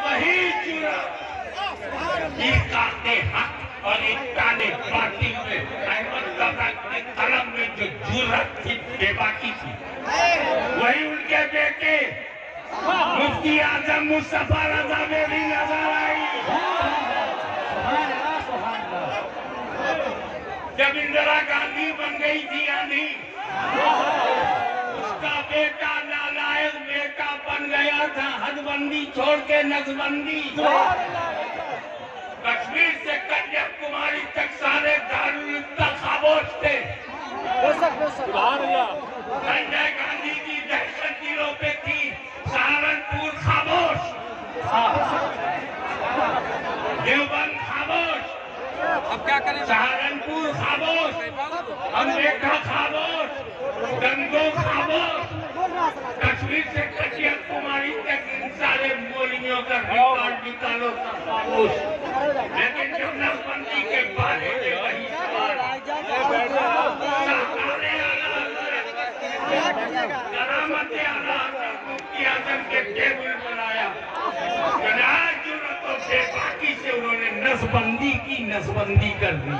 اور وہی چورا۔ ایک حق اور ایک تانے باطل میں۔ احمد دادا کے قلم میں جو جرت تھی، بے باقی تھی۔ وہی ان کے بیٹے۔ مفتی اعظم مصطفیٰ رضا میں بھی نظر آئی۔ جب اندرا گاندھی بن گئی تھی گاندھی بن گیا تھا، حد بندی چھوڑ کے نظبندی کشمیر سے کنیا کماری تک سارے دارالفتا خاموش تھے۔ سنجے گاندھی کی دہشت دلوں پہ تھی، سہارنپور خاموش۔ دیوبند خاموش۔ اب کیا کریں سہارنپور خاموش۔ امریکہ خاموش گنگو خاموش کشمیر سے کنیا کماری تک ان سارے مولیوں ریکارڈ نکالو سب خاموش لیکن جو نسبندی کے بارے میں وہی سوال کرامت اعلیٰ حضرت مفتی اعظم کے ٹیبل پر آیا جناب جرت و بے باکی سے انہوں نے نسبندی کی، نسبندی کر دی۔